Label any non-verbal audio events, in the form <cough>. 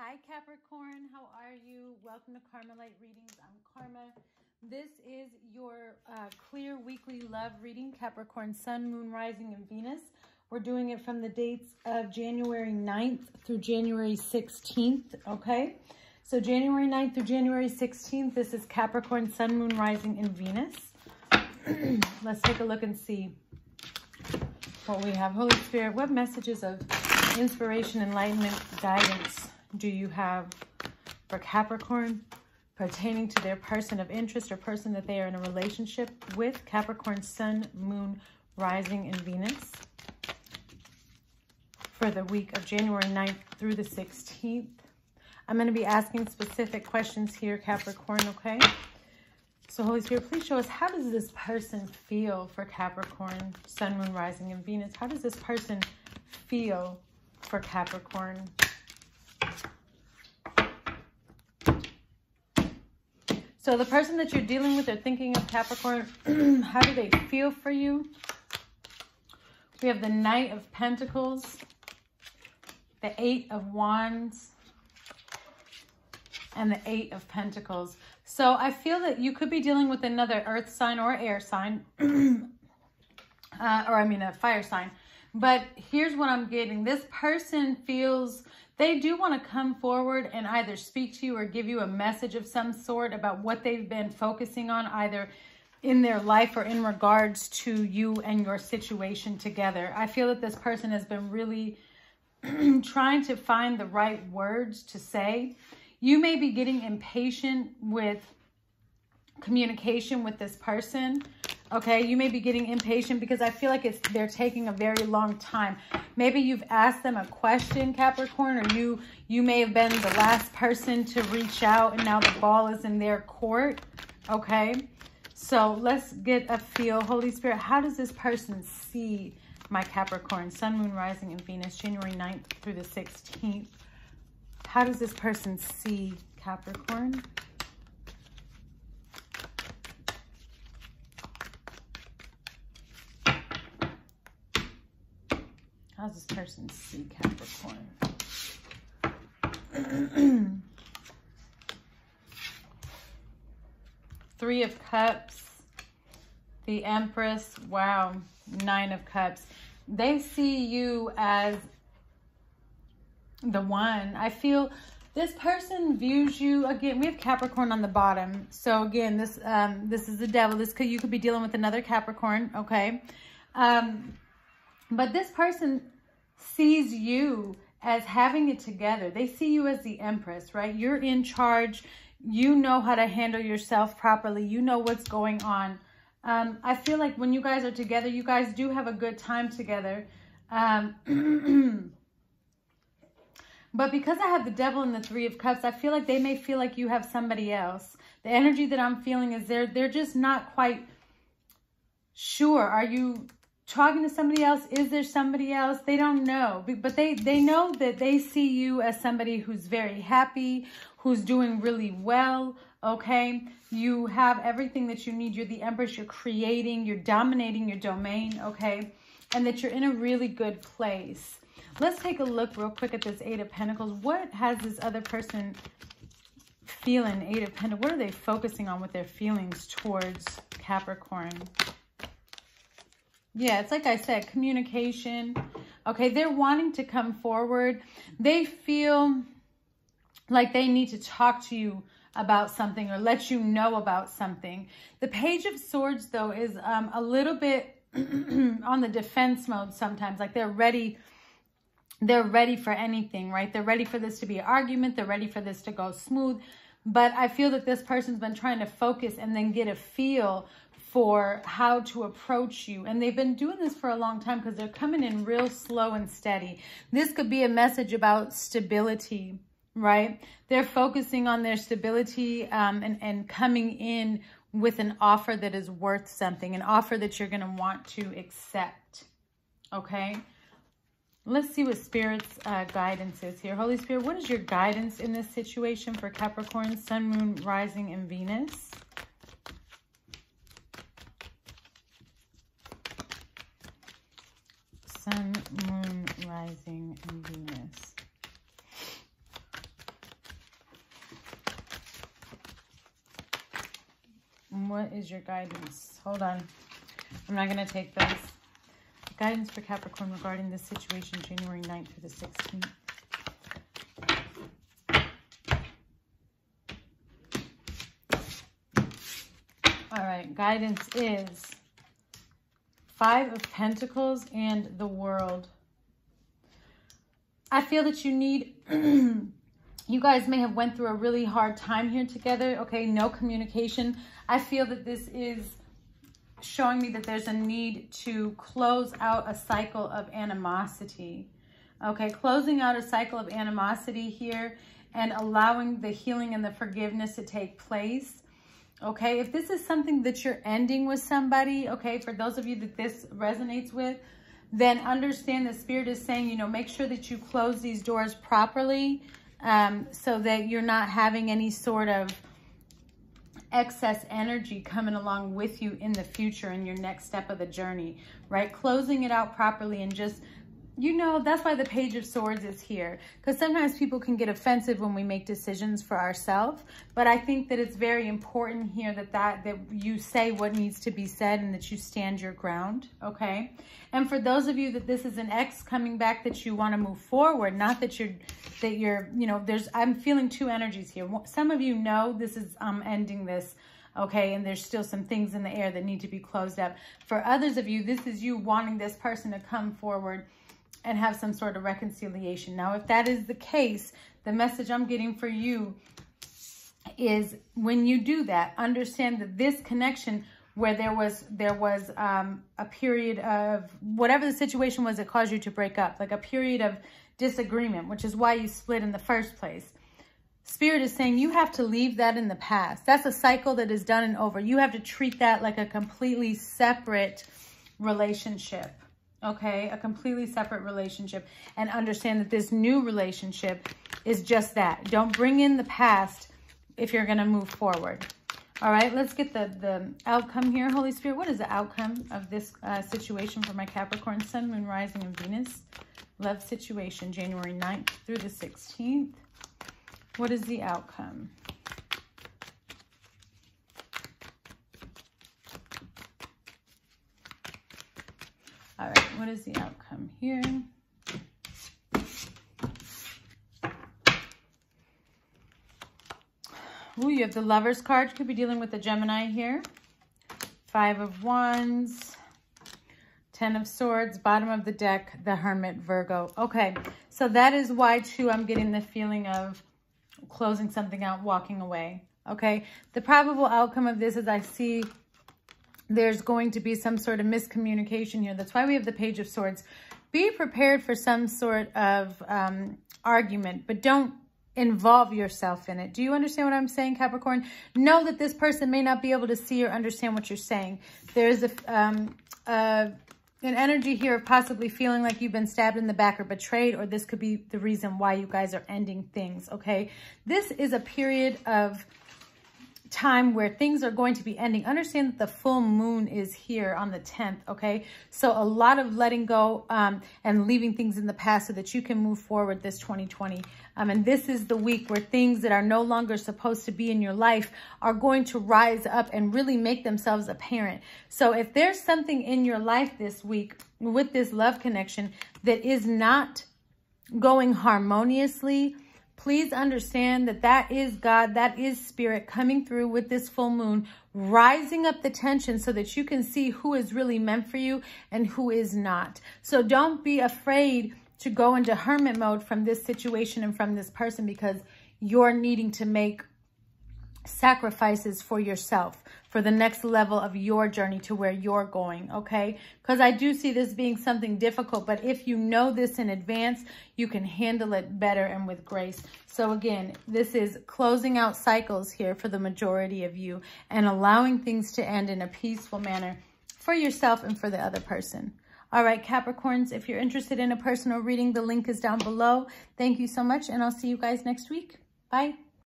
Hi, Capricorn. How are you? Welcome to Karma Light Readings. I'm Karma. This is your uh, KLR weekly love reading, Capricorn, Sun, Moon, Rising, and Venus. We're doing it from the dates of January 9th through January 16th, okay? So January 9th through January 16th, this is Capricorn, Sun, Moon, Rising, and Venus. <clears throat> Let's take a look and see what we have. Holy Spirit, what messages of inspiration, enlightenment, guidance do you have for Capricorn pertaining to their person of interest or person that they are in a relationship with? Capricorn, Sun, Moon, Rising, and Venus for the week of January 9th through the 16th. I'm going to be asking specific questions here, Capricorn, okay? So Holy Spirit, please show us, how does this person feel for Capricorn, Sun, Moon, Rising, and Venus? How does this person feel for Capricorn? So the person that you're dealing with or thinking of Capricorn, <clears throat> how do they feel for you? We have the Knight of Pentacles, the Eight of Wands, and the Eight of Pentacles. So I feel that you could be dealing with another earth sign or air sign, <clears throat> uh, or I mean a fire sign. But here's what I'm getting. This person feels they do want to come forward and either speak to you or give you a message of some sort about what they've been focusing on either in their life or in regards to you and your situation together. I feel that this person has been really <clears throat> trying to find the right words to say. You may be getting impatient with communication with this person. Okay, you may be getting impatient because I feel like it's they're taking a very long time. Maybe you've asked them a question, Capricorn, or you you may have been the last person to reach out and now the ball is in their court. Okay, so let's get a feel. Holy Spirit, how does this person see my Capricorn, Sun, Moon, Rising, and Venus, January 9th through the 16th? How does this person see Capricorn? How does this person see Capricorn? <clears throat> Three of Cups, the Empress, wow, Nine of Cups. They see you as the one. I feel this person views you again. We have Capricorn on the bottom, so again, this um, this is the devil. This could you could be dealing with another Capricorn, okay? Um, but this person sees you as having it together. They see you as the empress, right? You're in charge. You know how to handle yourself properly. You know what's going on. Um, I feel like when you guys are together, you guys do have a good time together. Um, <clears throat> but because I have the devil and the three of cups, I feel like they may feel like you have somebody else. The energy that I'm feeling is they're, they're just not quite sure. Are you talking to somebody else? Is there somebody else? They don't know, but they, they know that they see you as somebody who's very happy, who's doing really well, okay? You have everything that you need. You're the Empress. You're creating. You're dominating your domain, okay? And that you're in a really good place. Let's take a look real quick at this Eight of Pentacles. What has this other person feeling, Eight of Pentacles? What are they focusing on with their feelings towards Capricorn? Yeah, it's like I said, communication. Okay, they're wanting to come forward. They feel like they need to talk to you about something or let you know about something. The Page of Swords, though, is um, a little bit <clears throat> on the defense mode sometimes. Like they're ready they're ready for anything, right? They're ready for this to be an argument. They're ready for this to go smooth. But I feel that this person's been trying to focus and then get a feel for how to approach you. And they've been doing this for a long time because they're coming in real slow and steady. This could be a message about stability, right? They're focusing on their stability um, and, and coming in with an offer that is worth something, an offer that you're going to want to accept, okay? Let's see what Spirit's uh, guidance is here. Holy Spirit, what is your guidance in this situation for Capricorn, Sun, Moon, Rising, and Venus? Sun, Moon, Rising, and Venus. What is your guidance? Hold on. I'm not going to take this. Guidance for Capricorn regarding this situation January 9th through the 16th. All right, guidance is Five of Pentacles and the World. I feel that you need, <clears throat> you guys may have went through a really hard time here together, okay? No communication. I feel that this is showing me that there's a need to close out a cycle of animosity, okay? Closing out a cycle of animosity here and allowing the healing and the forgiveness to take place okay? If this is something that you're ending with somebody, okay, for those of you that this resonates with, then understand the Spirit is saying, you know, make sure that you close these doors properly um, so that you're not having any sort of excess energy coming along with you in the future in your next step of the journey, right? Closing it out properly and just you know, that's why the Page of Swords is here. Because sometimes people can get offensive when we make decisions for ourselves. But I think that it's very important here that, that, that you say what needs to be said and that you stand your ground, okay? And for those of you that this is an ex coming back that you want to move forward, not that you're, that you're, you know, there's, I'm feeling two energies here. Some of you know this is, I'm um, ending this okay? And there's still some things in the air that need to be closed up. For others of you, this is you wanting this person to come forward and have some sort of reconciliation. Now, if that is the case, the message I'm getting for you is when you do that, understand that this connection where there was there was um, a period of whatever the situation was that caused you to break up, like a period of disagreement, which is why you split in the first place. Spirit is saying you have to leave that in the past. That's a cycle that is done and over. You have to treat that like a completely separate relationship okay? A completely separate relationship and understand that this new relationship is just that. Don't bring in the past if you're going to move forward. All right, let's get the, the outcome here. Holy Spirit, what is the outcome of this uh, situation for my Capricorn Sun, Moon, Rising, and Venus? Love situation, January 9th through the 16th. What is the outcome? All right, what is the outcome here? Ooh, you have the Lover's card. Could be dealing with the Gemini here. Five of Wands. Ten of Swords. Bottom of the deck, the Hermit, Virgo. Okay, so that is why, too, I'm getting the feeling of closing something out, walking away. Okay, the probable outcome of this is I see there's going to be some sort of miscommunication here. That's why we have the Page of Swords. Be prepared for some sort of um, argument, but don't involve yourself in it. Do you understand what I'm saying, Capricorn? Know that this person may not be able to see or understand what you're saying. There's a, um, an energy here of possibly feeling like you've been stabbed in the back or betrayed, or this could be the reason why you guys are ending things, okay? This is a period of time where things are going to be ending. Understand that the full moon is here on the 10th, okay? So a lot of letting go um, and leaving things in the past so that you can move forward this 2020. Um, and this is the week where things that are no longer supposed to be in your life are going to rise up and really make themselves apparent. So if there's something in your life this week with this love connection that is not going harmoniously, please understand that that is God, that is spirit coming through with this full moon, rising up the tension so that you can see who is really meant for you and who is not. So don't be afraid to go into hermit mode from this situation and from this person because you're needing to make sacrifices for yourself for the next level of your journey to where you're going, okay? Because I do see this being something difficult, but if you know this in advance, you can handle it better and with grace. So again, this is closing out cycles here for the majority of you and allowing things to end in a peaceful manner for yourself and for the other person. All right, Capricorns, if you're interested in a personal reading, the link is down below. Thank you so much, and I'll see you guys next week. Bye.